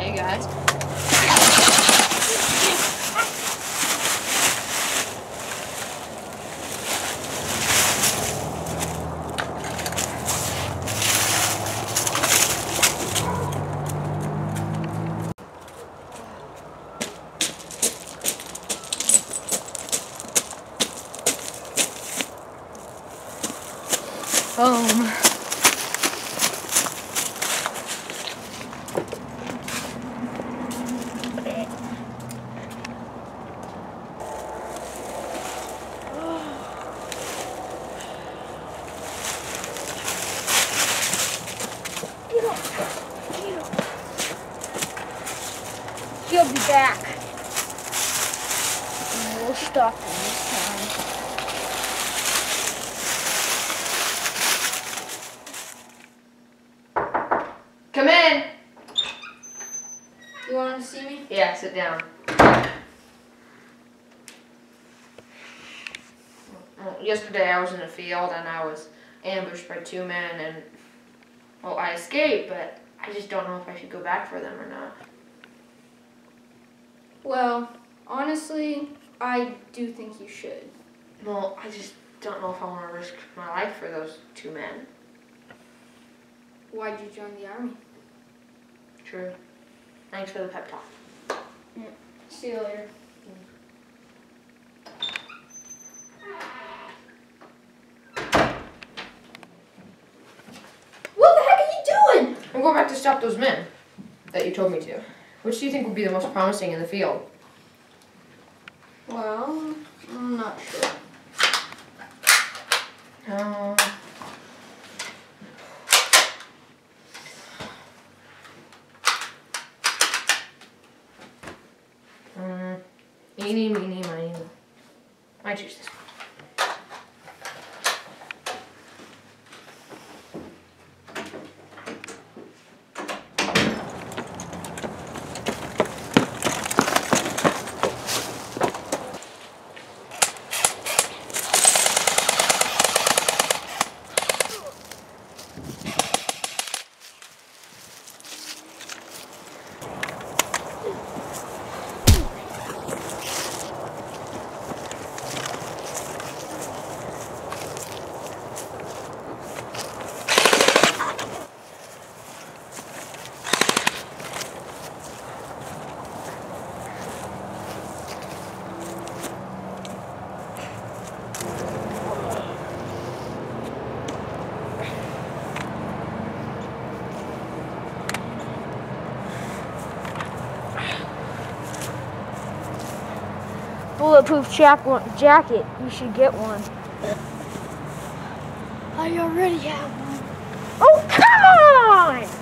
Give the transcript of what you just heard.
Hey guys. Home. She'll be back. And we'll stop him this time. Come in. You want to see me? Yeah, sit down. Well, yesterday I was in a field and I was ambushed by two men and well I escaped, but I just don't know if I should go back for them or not. Well, honestly, I do think you should. Well, I just don't know if I want to risk my life for those two men. Why'd you join the army? True. Thanks for the pep talk. Yeah. See you later. You doing? I'm going back to stop those men that you told me to. Which do you think would be the most promising in the field? Well, I'm not sure. Um, um, eeny, meeny, miny. I choose this one. Bulletproof jack jacket. You should get one. I already have one. Oh, come on!